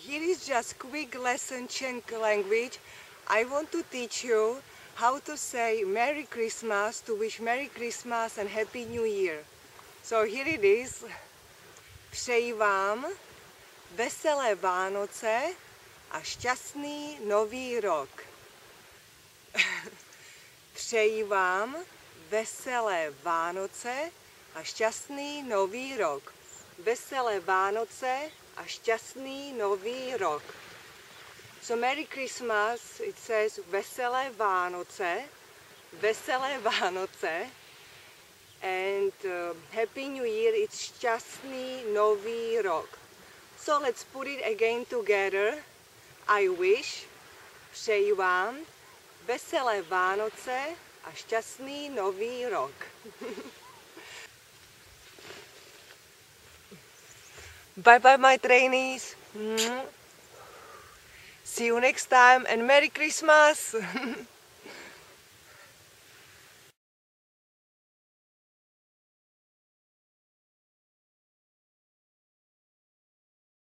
here is just quick lesson Czech language. I want to teach you how to say Merry Christmas, to wish Merry Christmas and Happy New Year. So here it is. Přeji vám veselé Vánoce a šťastný nový rok. Přeji vám veselé Vánoce a šťastný nový rok. Veselé Vánoce a šťastný nový rok. So Merry Christmas, it says Veselé Vánoce, Veselé Vánoce, and uh, Happy New Year, it's šťastný nový rok. So let's put it again together. I wish, přeji vám, veselé Vánoce a šťastný nový rok. bye bye my trainees. See you next time and Merry Christmas!